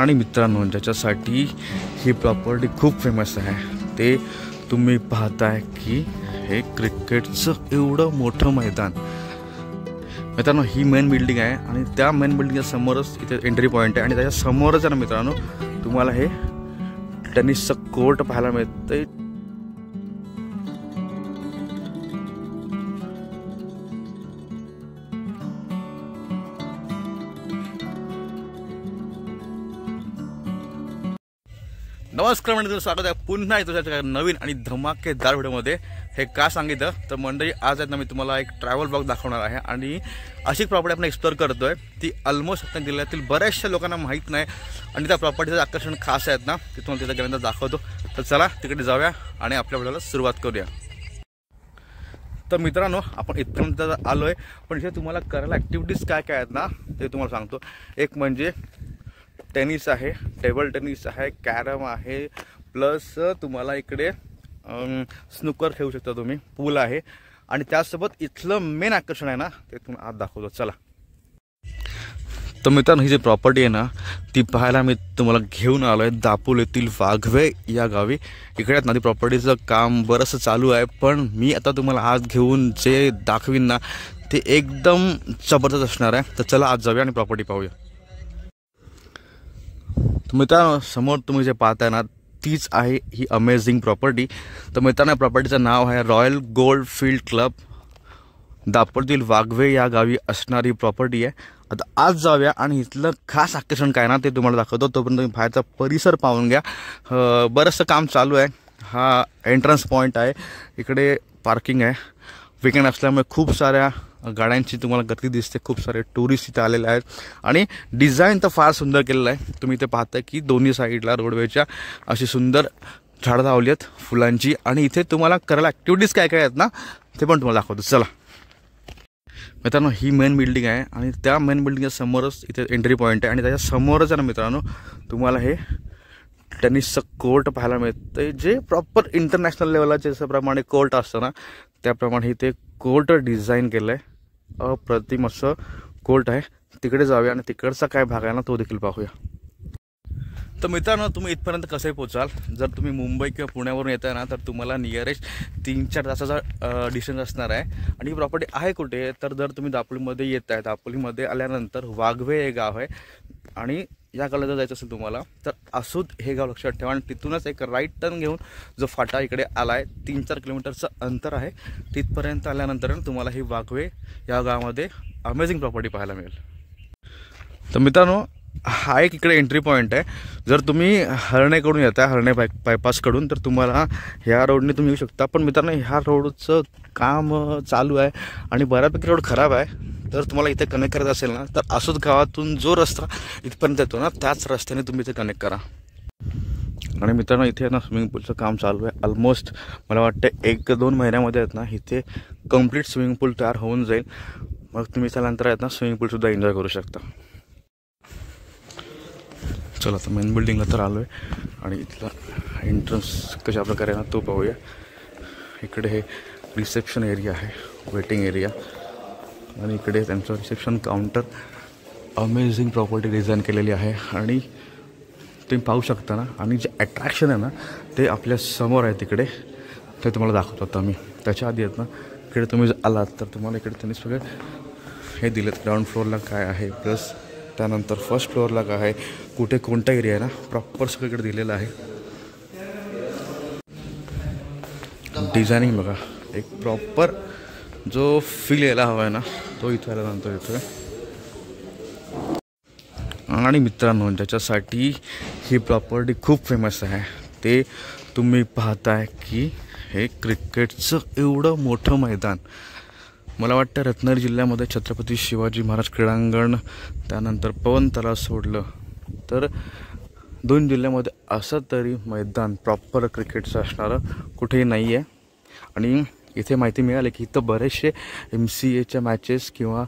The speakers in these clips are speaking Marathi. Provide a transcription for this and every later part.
आणि मित्रांनो ज्याच्यासाठी ही प्रॉपर्टी खूप फेमस आहे ते तुम्ही पाहताय की हे क्रिकेटचं एवढं मोठं मैदान. मित्रांनो ही मेन बिल्डिंग आहे आणि त्या मेन बिल्डिंगच्या समोरच इथे एंट्री पॉईंट आहे आणि त्याच्या समोरच आहे ना मित्रांनो तुम्हाला हे टेनिसचं कोर्ट पाहायला मिळतं नमस्कार मंडळी तुझं स्वागत आहे. पुन्हा तुझ्या नवीन आणि धमाकेदार व्हिडिओमध्ये. हे का सांगितलं? तर मंडळी आज आहेत ना मी तुम्हाला एक ट्रॅव्हल ब्लॉग दाखवणार आहे आणि अशी प्रॉपर्टी आपण एक्सप्लोअर करतोय. ती ऑलमोस्ट रत्नागिरी जिल्ह्यातील बऱ्याचशा लोकांना माहीत नाही आणि त्या प्रॉपर्टीचं आकर्षण खास आहेत ना ते तुम्हाला तिथं गेल्यानंतर दाखवतो. तर चला तिकडे जाऊया आणि आपल्या व्हिडिओला सुरुवात करूया. तर मित्रांनो आपण इथपर्यंत आलो आहे पण इथे तुम्हाला करायला ॲक्टिव्हिटीज काय काय आहेत ना ते तुम्हाला सांगतो. एक म्हणजे टेनिस आहे टेबल टेनिस आहे कॅरम आहे प्लस तुम्हाला इकडे स्नुकर खेळू शकता तुम्ही पूल आहे. आणि त्यासोबत इथलं मेन आकर्षण आहे ना ते तुम्ही आज दाखवतो. चला. तर मित्रांनो ही जी प्रॉपर्टी आहे ना ती पाहायला मी तुम्हाला घेऊन आलो आहे दापोल येथील वाघवे या गावी. इकडे ना ती प्रॉपर्टीचं काम बरंचसं चालू आहे पण मी आता तुम्हाला आज घेऊन जे दाखवीन ना ते एकदम जबरदस्त असणार आहे. तर चला आज जाऊया आणि प्रॉपर्टी पाहूया. मित्रांनो समोर तुम्ही जे पाहताय ना तीच आहे ही अमेझिंग प्रॉपर्टी तर मित्रांनो प्रॉपर्टीचं नाव आहे रॉयल गोल्ड फील्ड क्लब दापोडतील वाघवे या गावी असणारी प्रॉपर्टी आहे. आता आज जाऊया आणि इथलं खास आकर्षण काय ना ते तुम्हाला दाखवतो. तोपर्यंत तुम्ही बाहेरचा परिसर पाहून घ्या. बरंचसं काम चालू आहे. हा एंट्रन्स पॉईंट आहे. इकडे पार्किंग आहे. विकेंड असल्यामुळे खूप साऱ्या गाड्यांची तुम्हाला गर्दी दिसते. खूप सारे टुरिस्ट इथे आलेले आहेत. आणि डिझाईन तर फार सुंदर केलेलं आहे. तुम्ही इथे पाहताय की दोन्ही साईडला रोडवेच्या अशी सुंदर झाडं लावली आहेत फुलांची. आणि इथे तुम्हाला करायला ॲक्टिव्हिटीज काय काय आहेत ना ते पण तुम्हाला दाखवतो. चला. मित्रांनो ही मेन बिल्डिंग आहे. आणि त्या मेन बिल्डिंगच्या समोरच इथे एंट्री पॉईंट आहे. आणि त्याच्या समोरच आहे ना मित्रांनो तुम्हाला हे टेनिसचं कोर्ट पाहायला मिळतं जे प्रॉपर इंटरनॅशनल लेवलला जसंप्रमाणे कोर्ट असतं ना त्याप्रमाणे इथे कोर्ट डिझाईन केलं आहे अप्रतिम असं कोर्ट आहे. तिकडे जाऊया आणि तिकडचा काय भाग आहे ना तो देखील पाहूया. तर मित्रांनो तुम्ही इथपर्यंत कसे पोचाल जर तुम्ही मुंबई किंवा पुण्यावरून येताय ना तर तुम्हाला नियरेस्ट तीन चार तासाचा डिस्टन्स असणार आहे. आणि ही प्रॉपर्टी आहे कुठे? तर जर तुम्ही दापोलीमध्ये येत आहे दापोलीमध्ये आल्यानंतर वाघवे हे गाव आहे. आणि या गावला जर जायचं असेल तुम्हाला तर असूद हे गाव लक्षात ठेवा. आणि तिथूनच एक राईट टर्न घेऊन जो फाटा इकडे आला आहे तीन चार किलोमीटरचं अंतर आहे. तिथपर्यंत आल्यानंतर तुम्हाला ही वाघवे या गावामध्ये अमेझिंग प्रॉपर्टी पाहायला मिळेल. तर मित्रांनो हा एक इकडे एंट्री पॉईंट आहे. जर तुम्ही हरणेकडून येता हरणे बाय बायपासकडून तर तुम्हाला ह्या रोडने तुम्ही येऊ शकता. पण मित्रांनो ह्या रोडचं काम चालू आहे आणि बऱ्यापैकी रोड खराब आहे. जर तुम्हाला इथे कनेक्ट करायचं असेल ना तर असोच गावातून जो रस्ता इथपर्यंत येतो ना त्याच रस्त्याने तुम्ही इथे कनेक्ट करा. आणि मित्रांनो इथे ना स्विमिंग पूलचं काम चालू आहे. ऑलमोस्ट मला वाटतं एक दोन महिन्यामध्ये आहेत ना इथे कंप्लीट स्विमिंग पूल तयार होऊन जाईल. मग तुम्ही त्यानंतर आहेत ना स्विमिंग पूलसुद्धा एन्जॉय करू शकता. चला आता मेन बिल्डिंगला तर आलो आहे आणि इथला एंट्रन्स कशा प्रकारे ना तो पाहूया. इकडे हे रिसेप्शन एरिया आहे वेटिंग एरिया आणि इकडे त्यांचं reception counter amazing property design केलेली आहे. आणि तुम्ही पाहू शकता ना आणि जे अट्रॅक्शन आहे ना ते आपल्यासमोर आहे तिकडे. ते तुम्हाला दाखवतो आता आम्ही त्याच्या आधी आहेत ना इकडे तुम्ही जर आलात तर तुम्हाला इकडे त्यांनी सगळे हे दिलेत. ग्राउंड फ्लोअरला काय आहे प्लस त्यानंतर फर्स्ट फ्लोअरला काय आहे कुठे कोणता एरिया आहे ना प्रॉपर सगळीकडे दिलेलं आहे. डिझायनिंग बघा एक प्रॉपर जो फील यायला हवा आहे ना तो इथं आल्यानंतर येतो आणि मित्रांनो ज्याच्यासाठी ही प्रॉपर्टी खूप फेमस आहे ते तुम्ही पाहताय की हे क्रिकेटचं एवढं मोठं मैदान. मला वाटतं रत्नागिरी जिल्ह्यामध्ये छत्रपती शिवाजी महाराज क्रीडांगण त्यानंतर पवन तलाव सोडलं. तर दोन जिल्ह्यामध्ये असं तरी मैदान प्रॉपर क्रिकेटचं असणारं कुठेही नाही आहे आणि इथे माहिती मिळाली की इथं बरेचसे एम सी एच्या मॅचेस किंवा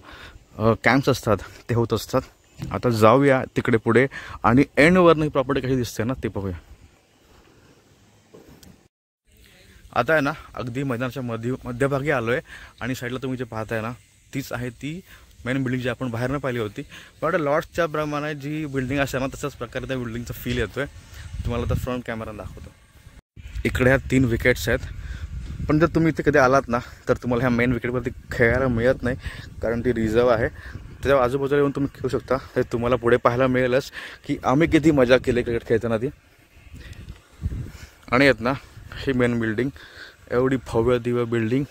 कॅम्प्स असतात ते होत असतात. आता जाऊया तिकडे पुढे आणि एंडवरनं प्रॉपर्टी कशी दिसते ना ते पाहूया. आता आहे ना अगदी मैदानाच्या मध्य मध्यभागी आलो आहे आणि साईडला तुम्ही जे पाहताय ना तीच आहे ती मेन बिल्डिंग जी आपण बाहेरनं पाहिली होती. पण लॉट्सच्या प्रमाणे जी बिल्डिंग असते ना तशाच प्रकारे त्या बिल्डिंगचा फील येतो आहे तुम्हाला तर फ्रंट कॅमेरा दाखवतो. इकडे ह्या तीन विकेट्स आहेत. पण जर तुम्ही इथे कधी आलात ना तर तुम्हाला ह्या मेन विकेटवरती खेळायला मिळत नाही कारण ती रिझर्व आहे. त्याच्या आजूबाजूला येऊन तुम्ही खेळू शकता. हे तुम्हाला पुढे पाहायला मिळेलच की आम्ही किती मजा केली क्रिकेट खेळताना ती. आणि आहेत ना ही मेन बिल्डिंग एवढी भव्य दिव्य बिल्डिंग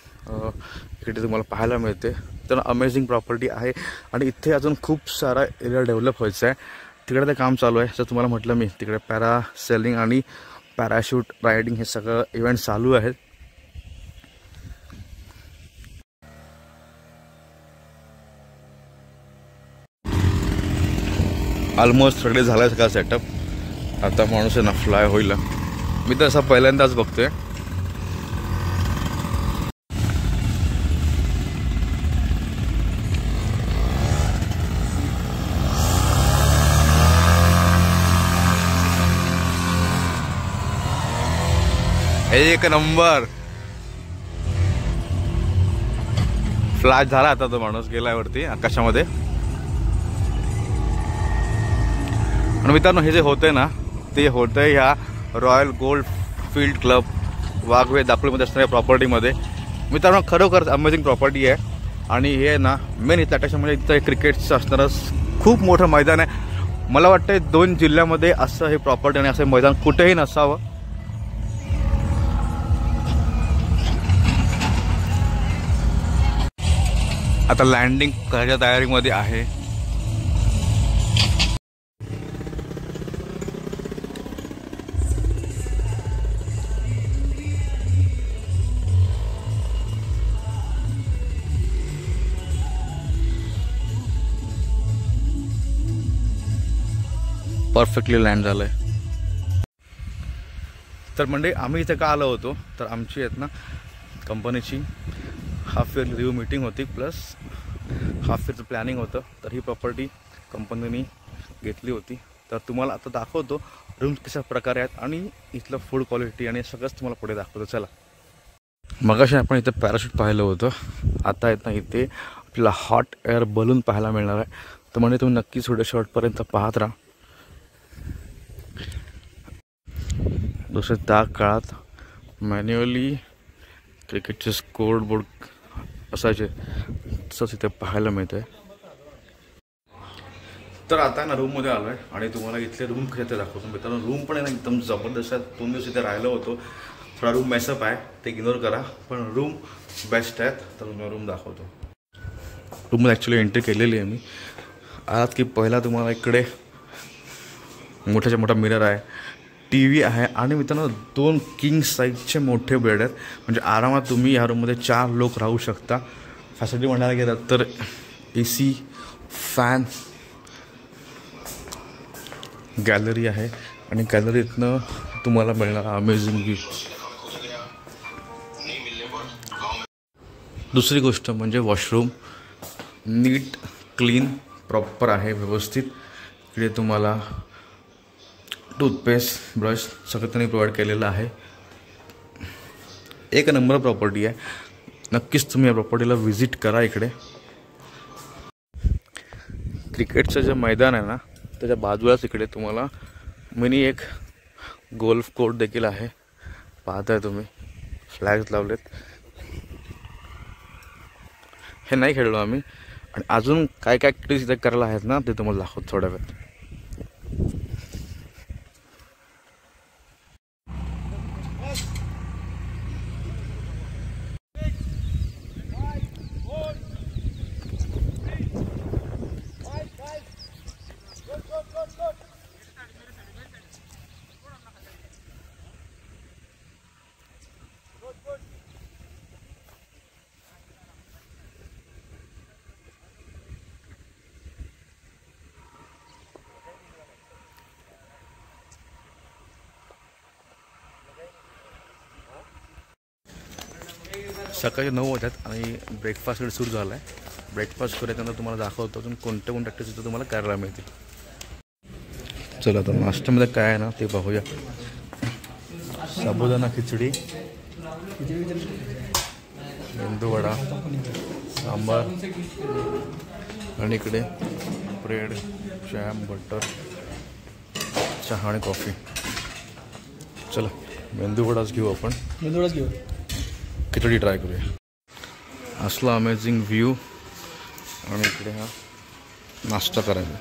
इकडे तुम्हाला पाहायला मिळते. तर अमेझिंग प्रॉपर्टी आहे. आणि इथे अजून खूप सारा एरिया डेव्हलप व्हायचा आहे. तिकडे ते काम चालू आहे. जर तुम्हाला म्हटलं मी तिकडे पॅरा सेलिंग आणि पॅराशूट रायडिंग हे सगळं इव्हेंट चालू आहेत. ऑलमोस्ट सगळे झालं सगळा सेटअप आता माणूस आहे ना फ्लाय होईल. मी तर असा पहिल्यांदाच बघतोय. एक नंबर. फ्लॅश झाला आता तो माणूस गेलाय वरती आकाशामध्ये. आणि मित्रांनो हे जे होतंय ना ते होतंय ह्या royal gold field club Waghave दापोलीमध्ये असणाऱ्या प्रॉपर्टीमध्ये मित्रांनो खरोखर अमेझिंग प्रॉपर्टी आहे. आणि हे आहे ना मेन इथं अटॅक्शन म्हणजे इथं क्रिकेटचं असणारं खूप मोठं मैदान आहे. मला वाटतं दोन जिल्ह्यामध्ये असं हे प्रॉपर्टी आणि असं मैदान कुठेही नसावं. आता लँडिंग करायच्या तयारीमध्ये आहे. परफेक्टली लँड झालं आहे तर म्हणजे आम्ही इथे का आलो होतो? तर आमची आहेत ना कंपनीची हाफ इयर रिव्ह्यू मीटिंग होती प्लस हाफ इयरचं प्लॅनिंग होतं. तर ही प्रॉपर्टी कंपनीने घेतली होती. तर तुम्हाला आता दाखवतो रूम्स कशा प्रकारे आहेत आणि इथलं फूड क्वालिटी आणि सगळंच तुम्हाला पुढे दाखवतो. चला. मगाशी आपण इथं पॅराशूट पाहिलं होतं. आता येत ना इथे आपल्याला हॉट एअर बलून पाहायला मिळणार आहे. तर म्हणजे तुम्ही नक्कीच थोड्या शॉर्टपर्यंत पाहत राहा. दुसरं त्या काळात मॅन्युअली क्रिकेटचे स्कोर बोर्ड असायचे. तसंच इथे पाहायला मिळतं आहे तर आता ना रूममध्ये आलो आहे आणि तुम्हाला इथले रूम कसे ते दाखवतो. मित्रांनो रूम पण आहे ना एकदम जबरदस्त आहे. दोन दिवस इथे राहिलो होतो. थोडा रूम मेसअप आहे. ते इग्नोर करा. पण रूम बेस्ट आहेत. तर तुम्हाला रूम दाखवतो. रूममध्ये ॲक्च्युली एंट्री केलेली आहे मी. आज की पहिला तुम्हाला इकडे मोठ्याच्या मोठा मिरर आहे. टी व्ही आहे आणि मित्रांनो दोन किंग साईजचे मोठे बेड आहेत. म्हणजे आरामात तुम्ही या रूममध्ये चार लोक राहू शकता. फॅसिलिटी म्हणायला गेलात तर ए सी फॅन गॅलरी आहे. आणि गॅलरीतनं तुम्हाला मिळणार अमेझिंग व्ह्यू दुसरी गोष्ट म्हणजे वॉशरूम नीट क्लीन प्रॉपर आहे व्यवस्थित. इकडे तुम्हाला टूथपेस्ट ब्रश सगळं त्यांनी प्रोव्हाइड केलेलं आहे. एक नंबर प्रॉपर्टी आहे. नक्कीच तुम्ही या प्रॉपर्टीला व्हिजिट करा इकडे. क्रिकेटचं जे मैदान आहे ना त्याच्या बाजूलाच इकडे तुम्हाला मिनी एक गोल्फ कोर्ट देखील आहे. पाहताय तुम्ही. फ्लॅग्स लावलेत. हे नाही खेळलो आम्ही. आणि अजून काय काय ॲक्टिव्हिटीज इथे करायला आहेत ना ते तुम्हाला दाखवत थोड्या वेळात. सकाळी नऊ वाजतात आणि ब्रेकफास्ट सुरू झाला आहे ब्रेकफास्ट करायच्यानंतर तुम्हाला दाखवतो अजून कोणत्या कोणत्या ॲक्टिव्हिटी तुम्हाला करायला मिळतील. चला आता नाश्त्यामध्ये काय आहे ना ते पाहूया. साबुदाणा खिचडी मेंदू वडा सांबार आणि इकडे ब्रेड जॅम बटर चहा आणि कॉफी. चला मेंदू वडाच घेऊ आपण. मेंदूळच घेऊ. खिचडी ट्राय करूया. असला अमेझिंग व्ह्यू आणि इकडे हा नाश्ता करायचा.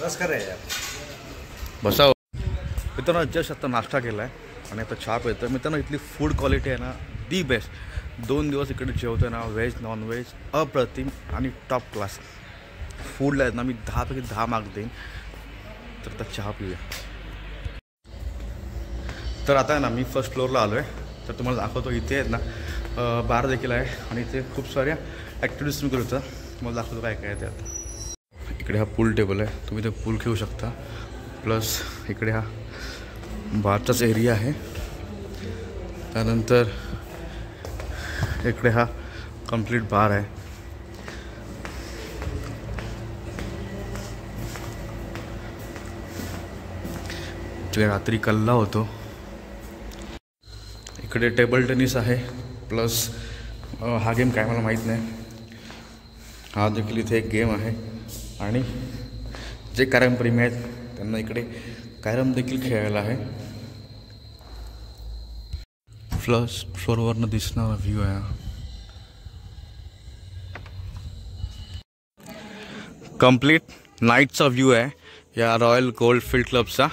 बस कर रे बसा मित्रांनो जस्ट आता नाश्ता केला आहे आणि आता चहा पितो मित्रांनो इथली फूड क्वालिटी आहे ना दी बेस्ट दोन दिवस इकडे जेवतो ना व्हेज नॉन व्हेज अप्रतिम आणि टॉप क्लास फूडला आहेत ना मी दहापैकी दहा मार्क देईन. तर आता चहा पिऊया. तर आता आहे ना मी फर्स्ट फ्लोअरला आलो आहे तर तुम्हाला दाखवतो, इथे आहेत ना. बार देखील आहे आणि इथे खूप साऱ्या ॲक्टिव्हिटीज तुम्ही करू शकता. तुम्हाला दाखवतो काय इकडे हा पूल टेबल आहे. तुम्ही ते पूल खेळू शकता. प्लस इकडे हा बारचाच एरिया आहे. त्यानंतर इकडे हा कंप्लीट बार इकडे रात्री कल्ला होतो. इकडे टेबल टेनिस आहे प्लस हा गेम काय मला माहीत नाही. हा देखील इथे एक गेम आहे. आणि जे कॅरमप्रेमी आहेत त्यांना इकडे कॅरम देखील खेळायला आहे. फ्लस फ्लोअरवरनं दिसणारा व्ह्यू आहे हा. कंप्लीट नाईटचा व्ह्यू आहे या रॉयल गोल्ड फील्ड क्लबचा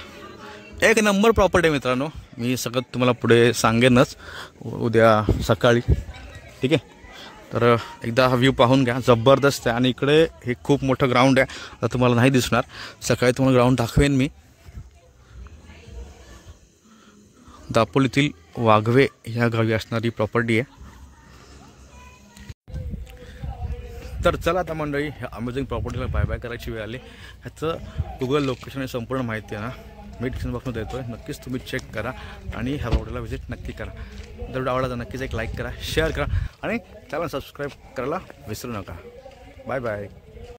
एक नंबर प्रॉपर्टी आहे मित्रांनो. मी सगळं तुम्हाला पुढे सांगेनच. उद्या सकाळी. ठीक आहे? तर एकदा हा व्ह्यू पाहून घ्या. जबरदस्त आहे. आणि इकडे हे खूप मोठं ग्राउंड आहे. आता तुम्हाला नाही दिसणार. सकाळी तुम्हाला ग्राउंड दाखवेन मी. दापोलीतील वाघवे ह्या गावी असणारी प्रॉपर्टी आहे. तर चला आता मंडळी ह्या अमेझिंग प्रॉपर्टीला बाय बाय करायची वेळ आली. ह्याचं गुगल लोकेशन हे संपूर्ण माहिती आहे ना. मी डिस्क्रिप्शन बॉक्समध्ये देतो आहे नक्कीच तुम्ही चेक करा आणि ह्या प्रॉपर्टीला व्हिजिट नक्की करा. जर आवडला तर नक्कीच एक लाईक करा शेअर करा आणि चॅनल सबस्क्राईब करायला विसरू नका. Bye bye